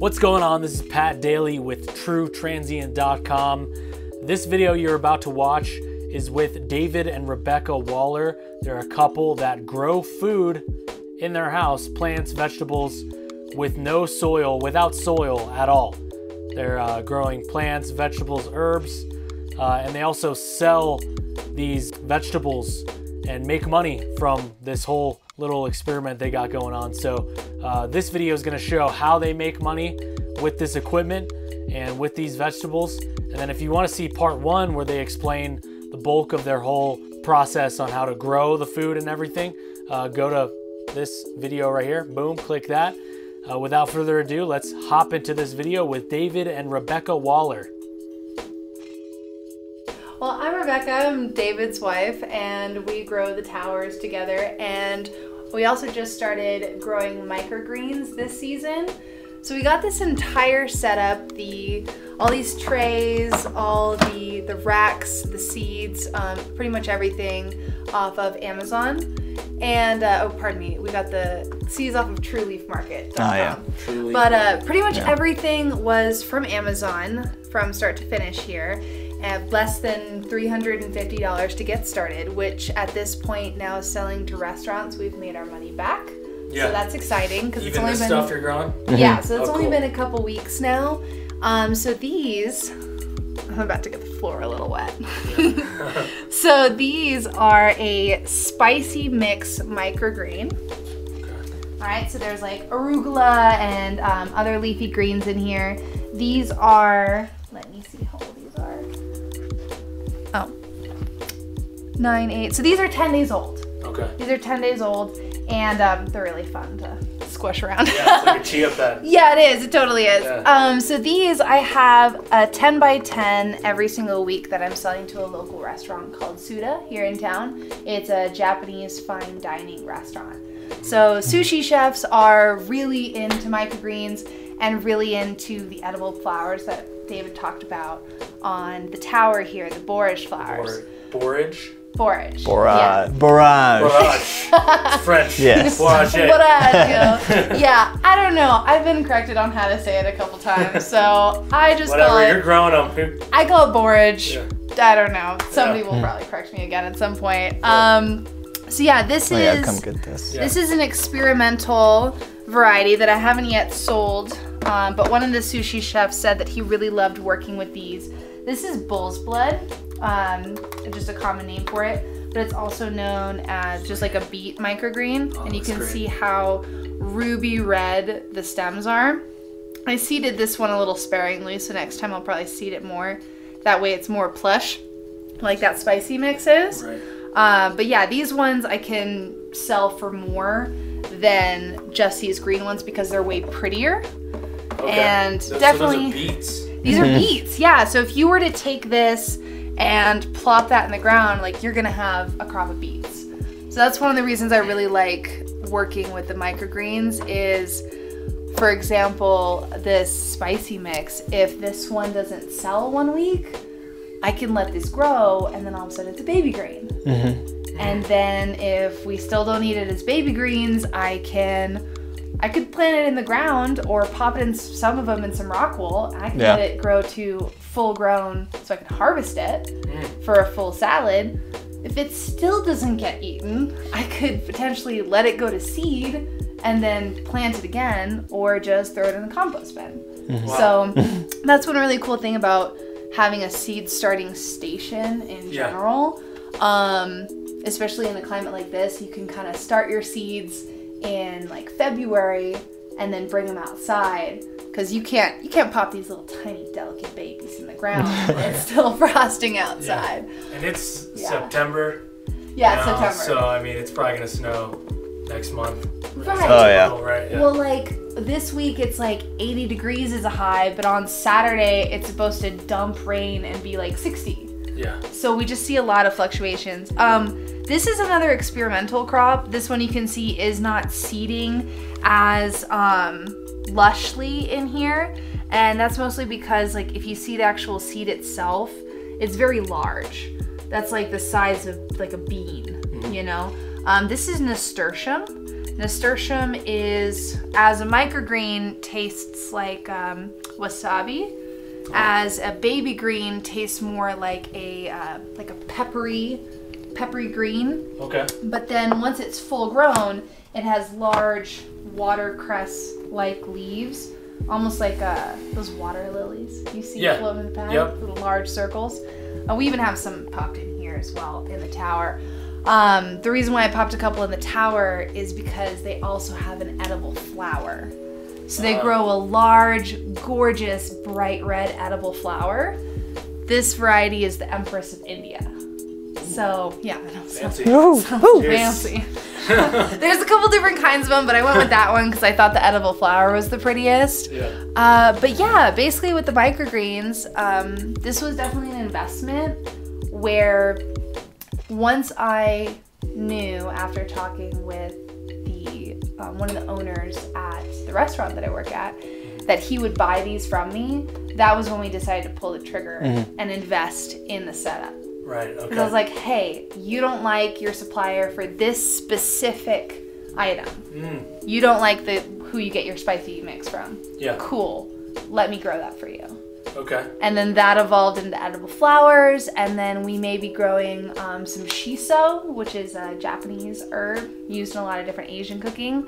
What's going on? This is Pat Daley with TrueTransient.com. This video you're about to watch is with David and Rebekah Waller. They're a couple that grow food in their house, plants, vegetables, with no soil, without soil at all. They're uh, growing plants, vegetables, herbs, uh, and they also sell these vegetables and make money from this whole little experiment they got going on. So uh, this video is gonna show how they make money with this equipment and with these vegetables. And then if you wanna see part one where they explain the bulk of their whole process on how to grow the food and everything, uh, go to this video right here, boom, click that. Uh, without further ado, let's hop into this video with David and Rebekah Waller. Well, I'm Rebekah, I'm David's wife, and we grow the towers together. And we also just started growing microgreens this season. So we got this entire setup, the all these trays, all the the racks, the seeds, um, pretty much everything off of Amazon. And uh, oh, pardon me, we got the seeds off of True Leaf Market. Oh, yeah. But uh, pretty much Yeah. everything was from Amazon from start to finish here. At less than $350 to get started, which at this point now is selling to restaurants. We've made our money back. Yeah. So that's exciting because it's only been stuff you're growing? yeah, so it's Oh, only cool. been a couple weeks now. Um, so these, I'm about to get the floor a little wet. so these are a spicy mix microgreen. All right, so there's like arugula and um, other leafy greens in here. These are, nine, eight. So these are 10 days old. Okay. These are 10 days old and um, they're really fun to squish around. Yeah, it's like a chia pet. Yeah, it is. It totally is. Yeah. Um, so these I have a 10 by 10 every single week that I'm selling to a local restaurant called Suda here in town. It's a Japanese fine dining restaurant. So sushi chefs are really into microgreens and really into the edible flowers that David talked about on the tower here, the borage flowers. Or borage. Borage. Barrage. Barrage. Barrage. It's French. Yes. Borage. But uh, yeah. yeah, I don't know. I've been corrected on how to say it a couple times, so I just call Whatever, it. you're growing them. I call it borage. Yeah. I don't know. Somebody Yeah. will probably correct me again at some point. Um, so yeah, this Oh, is yeah, come get this. Yeah. this is an experimental variety that I haven't yet sold. Um, but one of the sushi chefs said that he really loved working with these. This is bull's blood, um, just a common name for it, but it's also known as just like a beet microgreen, Oh, and you can great. see how ruby red the stems are. I seeded this one a little sparingly, so next time I'll probably seed it more. That way it's more plush, like that spicy mix is. Right. Uh, but yeah, these ones I can sell for more than just these green ones because they're way prettier. Okay. And So- so definitely- those are beets. These are beets, yeah. So if you were to take this and plop that in the ground, like you're gonna have a crop of beets. So that's one of the reasons I really like working with the microgreens is for example, this spicy mix, if this one doesn't sell one week, I can let this grow and then all of a sudden it's a baby green. Mm-hmm. And then if we still don't eat it as baby greens, I can I could plant it in the ground or pop it in some of them in some rock wool. And I can Yeah. let it grow to full grown so I can harvest it for a full salad. If it still doesn't get eaten, I could potentially let it go to seed and then plant it again or just throw it in the compost bin. So that's one really cool thing about having a seed starting station in Yeah. general. Um, especially in a climate like this, you can kind of start your seeds in like February and then bring them outside because you can't you can't pop these little tiny delicate babies in the ground when it's still frosting outside. And it's Yeah. September. Yeah, now, September. So I mean, it's probably gonna snow next month. Right. Oh, yeah. Oh, right. Yeah. Well, like this week it's like 80 degrees is a high, but on Saturday it's supposed to dump rain and be like 60. yeah. So we just see a lot of fluctuations. Um, this is another experimental crop. This one you can see is not seeding as um, lushly in here, and that's mostly because like if you see the actual seed itself, it's very large. That's like the size of like a bean, you know. Um, this is nasturtium. Nasturtium is, as a microgreen, tastes like um, wasabi. As a baby green, tastes more like a uh, like a peppery, peppery green. Okay. But then once it's full grown, it has large watercress like leaves, almost like uh, those water lilies you see Yeah. floating in the pond, Yep. little large circles. Uh, we even have some popped in here as well in the tower. Um, the reason why I popped a couple in the tower is because they also have an edible flower. So they Ah. grow a large, gorgeous, bright red edible flower. This variety is the Empress of India. So yeah, I know, sounds Fancy. Sounds Cheers. fancy. There's a couple different kinds of them, but I went with that one because I thought the edible flower was the prettiest. Yeah. Uh, but yeah, basically with the microgreens, um, this was definitely an investment where once I knew after talking with the um, one of the owners at the restaurant that I work at that he would buy these from me, that was when we decided to pull the trigger and invest in the setup. Right. Okay. Because I was like, hey, you don't like your supplier for this specific item. Mm, You don't like the who you get your spicy mix from. yeah. Cool. Let me grow that for you. Okay. And then that evolved into edible flowers, and then we may be growing um, some shiso, which is a Japanese herb used in a lot of different Asian cooking.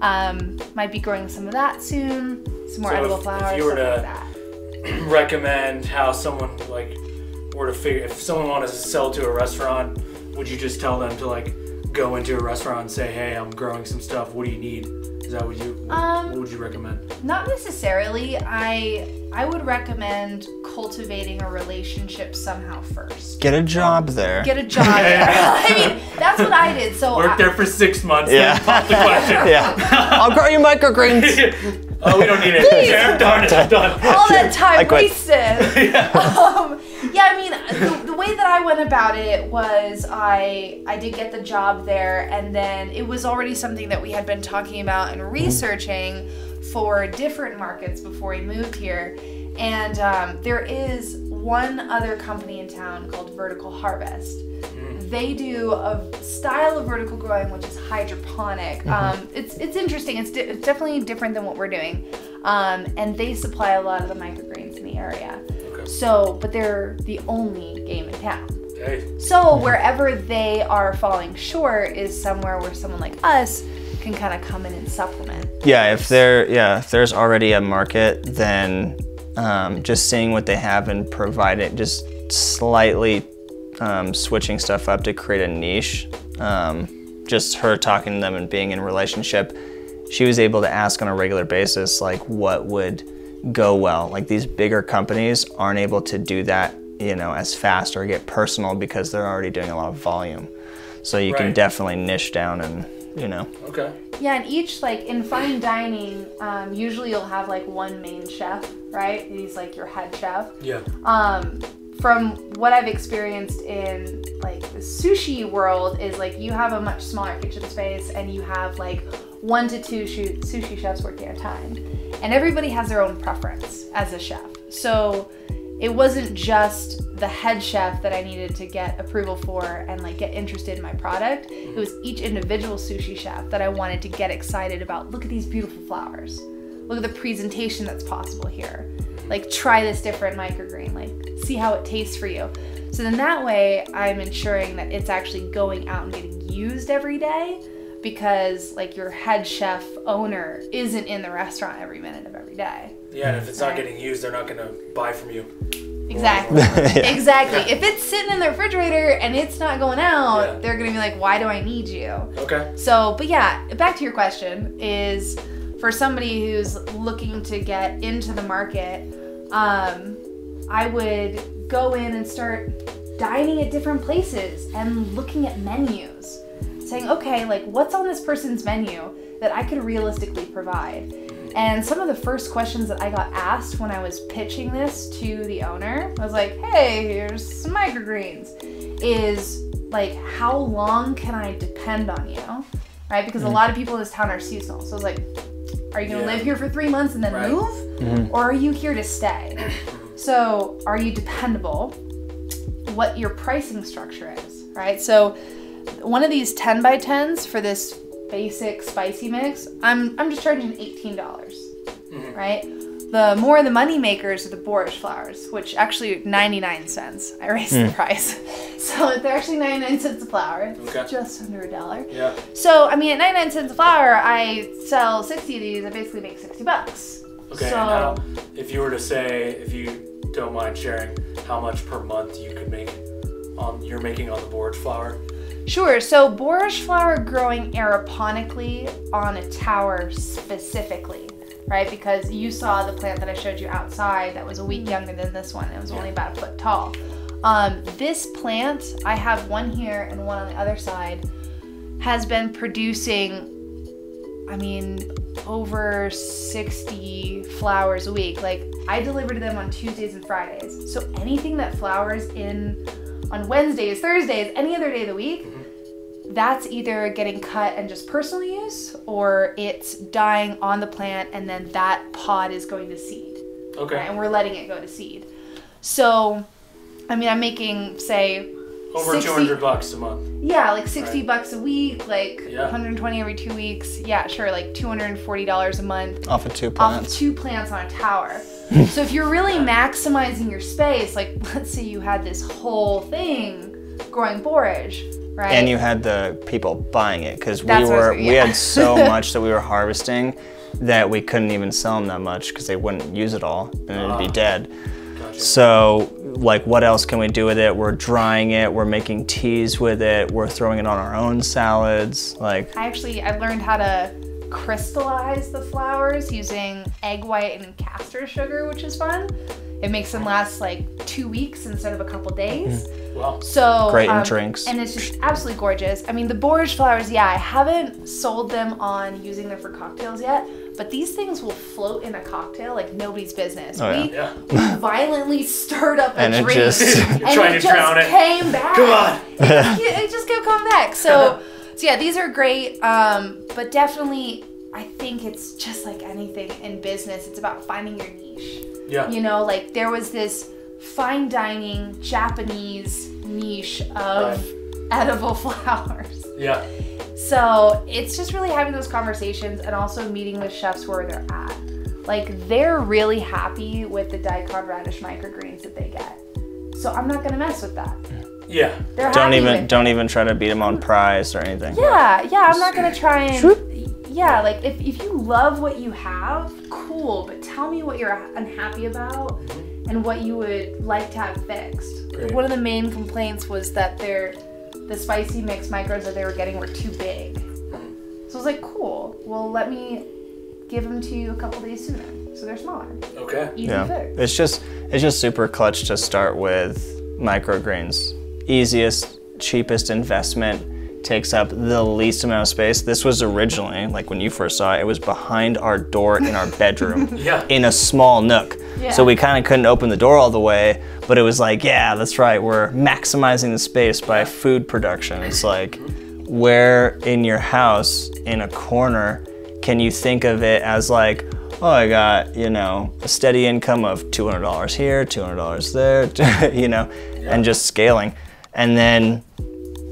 Um, might be growing some of that soon. Some more So edible if- if you were to- like recommend how someone like were to figure if someone wanted to sell to a restaurant would you just tell them to like go into a restaurant and say hey i'm growing some stuff what do you need is that what you Um, what would you recommend Not necessarily. I I would recommend cultivating a relationship somehow first. Get a job there. Get a job. I mean, that's what I did. So work I- there for six months Yeah. then pop the question yeah. I'll grow you microgreens. oh we don't need it yeah, darn it i'm done all that time I quit. wasted. um, yeah, I mean, the, the way that I went about it was I I did get the job there, and then it was already something that we had been talking about and researching for different markets before we moved here. And um, there is one other company in town called Vertical Harvest. They do a style of vertical growing which is hydroponic. Um, it's it's interesting. It's, di- it's definitely different than what we're doing, um, and they supply a lot of the microgreens in the area. Okay. So, but they're the only game in town. hey So wherever they are falling short is somewhere where someone like us can kind of come in and supplement. Yeah, if there, yeah, if there's already a market, then um, just seeing what they have and providing, just slightly um, switching stuff up to create a niche. Um, just her talking to them and being in relationship, she was able to ask on a regular basis like what would go well. Like these bigger companies aren't able to do that, you know, as fast or get personal because they're already doing a lot of volume. So you can definitely niche down and, you know, okay Yeah, and each like in fine dining, um, usually you'll have like one main chef, right? He's like your head chef. yeah um from what I've experienced in like the sushi world is like you have a much smaller kitchen space and you have like one to two sushi chefs working at a time. And everybody has their own preference as a chef. So it wasn't just the head chef that I needed to get approval for and like get interested in my product. It was each individual sushi chef that I wanted to get excited about. Look at these beautiful flowers. Look at the presentation that's possible here. Like try this different microgreen. Like see how it tastes for you. So then that way I'm ensuring that it's actually going out and getting used every day because like your head chef owner isn't in the restaurant every minute of every day. yeah and if it's not getting used they're not gonna buy from you Exactly. Exactly. If it's sitting in the refrigerator and it's not going out, Yeah. they're gonna be like, "Why do I need you?" okay So, but yeah, back to your question is for somebody who's looking to get into the market, um, I would go in and start dining at different places and looking at menus, saying, okay, like what's on this person's menu that I could realistically provide. And some of the first questions that I got asked when I was pitching this to the owner I was like, hey, here's some microgreens. Is like, how long can I depend on you? Right? Because a lot of people in this town are seasonal. So it's like, are you gonna Yeah. live here for three months and then Right. move? Mm-hmm. Or are you here to stay? So are you dependable? What your pricing structure is, right? So one of these 10 by 10s for this basic spicy mix, I'm I'm just charging eighteen dollars, mm-hmm. right? The more the money makers are the borage flowers, which actually 99 cents. I raised the hmm. price. So they're actually 99 cents a flower. It's Okay. Just under a dollar. Yeah. So, I mean, at 99 cents a flower, I sell 60 of these. I basically make 60 bucks. Okay. So, and how, if you were to say, if you don't mind sharing, how much per month you could make on you're making on the borage flower? sure. So, borage flower growing aeroponically on a tower specifically, right? Because you saw the plant that I showed you outside that was a week younger than this one. It was only about a foot tall. Um, this plant, I have one here and one on the other side, has been producing I mean, over 60 flowers a week. Like, I deliver to them on Tuesdays and Fridays. So anything that flowers in on Wednesdays, Thursdays, any other day of the week, that's either getting cut and just personal use or it's dying on the plant and then that pod is going to seed. Okay. Right? And we're letting it go to seed. So, I mean, I'm making, say, Over 60 two hundred bucks a month. yeah, like 60 Right. bucks a week, like Yeah. 120 every two weeks. Yeah, sure, like $240 a month Off of two off of plants. two plants on a tower. so if you're really maximizing your space, like let's say you had this whole thing growing borage, right? And you had the people buying it because we That's what I was were gonna- we had so much that we were harvesting that we couldn't even sell them that much because they wouldn't use it all and it'd be Ah. dead. Gotcha. So like what else can we do with it? We're drying it, we're making teas with it, we're throwing it on our own salads. Like I actually I learned how to crystallize the flowers using egg white and castor sugar, which is fun. It makes them last like two weeks instead of a couple days. Well, So Great in um, drinks. and it's just absolutely gorgeous. I mean, the borage flowers, yeah, I haven't sold them on using them for cocktails yet, but these things will float in a cocktail like nobody's business. Oh, we yeah. violently stirred up a And it drink, just- You're and trying it to just drown it. came back. Come on. Yeah, it just kept coming back. So, so yeah, these are great. Um, but definitely, I think it's just like anything in business. It's about finding your niche. Yeah. You know, like there was this fine dining Japanese niche of Right. edible flowers. Yeah. So it's just really having those conversations and also meeting with chefs where they're at. Like they're really happy with the daikon radish microgreens that they get. So I'm not gonna mess with that. Yeah. They're don't happy even with don't even try to beat them on price or anything. Yeah, yeah, I'm not gonna try and. Yeah, like if, if you love what you have, cool, but tell me what you're unhappy about and what you would like to have fixed. Great. One of the main complaints was that their the spicy mix micros that they were getting were too big. Mm-hmm. So I was like, cool, well, let me give them to you a couple days sooner. So they're smaller. Okay. Easy Yeah. fix. It's just it's just super clutch to start with microgreens. Easiest, cheapest investment takes up the least amount of space. This was originally, like when you first saw it, it was behind our door in our bedroom Yeah. in a small nook. Yeah. So we kind of couldn't open the door all the way, but it was like, yeah, that's right. We're maximizing the space by food production. It's like where in your house in a corner can you think of it as like, oh, I got, you know, a steady income of $200 here, $200 there, you know, and just scaling. And then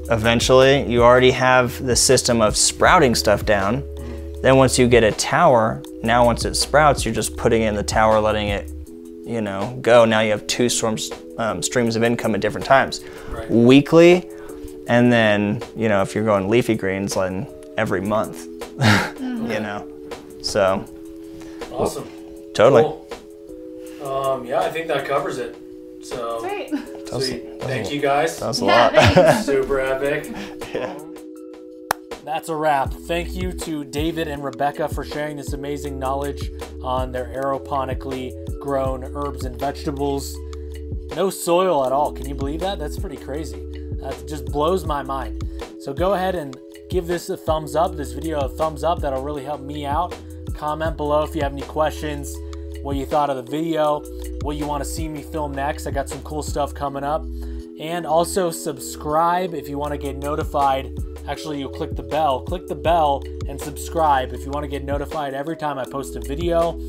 eventually you already have the system of sprouting stuff down. Then once you get a tower, now once it sprouts, you're just putting in the tower, letting it, you know, go. Now you have two storms, um, streams of income at different times, Right. weekly, and then you know if you're going leafy greens, then every month, you know. So Awesome. totally. Cool. Um, yeah, I think that covers it. So Great. sweet. Thank you guys. That's a Yeah, lot. Super epic. yeah. That's a wrap. Thank you to David and Rebekah for sharing this amazing knowledge on their aeroponically grown herbs and vegetables. No soil at all. Can you believe that? That's pretty crazy. That just blows my mind. So go ahead and give this a thumbs up, this video a thumbs up. That'll really help me out. Comment below if you have any questions, what you thought of the video, what you want to see me film next. I got some cool stuff coming up. And also subscribe if you want to get notified. Actually, you'll click the bell. Click the bell and subscribe if you want to get notified every time I post a video.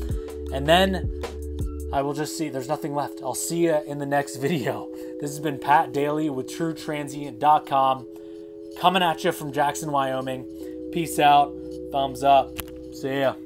And then I will just see. There's nothing left. I'll see you in the next video. This has been Pat Daley with TrueTransient.com coming at you from Jackson, Wyoming. Peace out. Thumbs up. See ya.